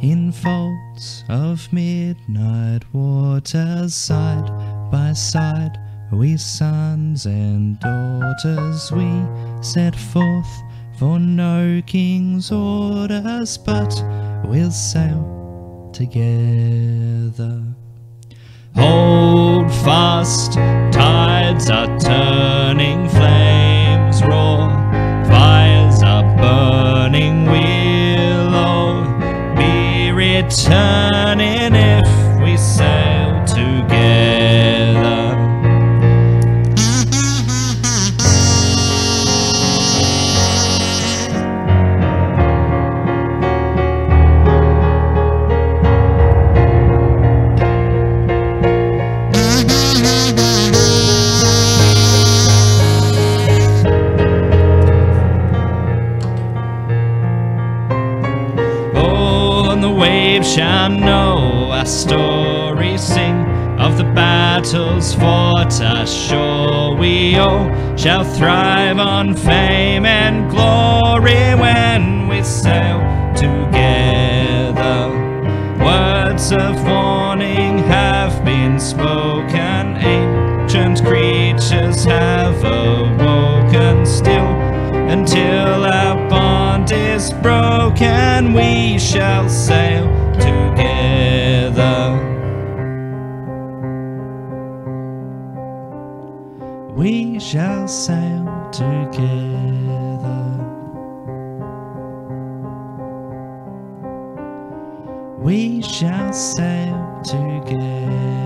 In folds of midnight waters, side by side, we sons and daughters, we set forth for no king's orders, but we'll sail together. Hold fast, tides are turning, returning if we sail waves shall know our story, sing of the battles fought ashore. We all shall thrive on fame and glory when we sail together. Words of warning have been spoken, ancient creatures have awoken still. Until our bond is broken, we shall sail together. We shall sail together. We shall sail together.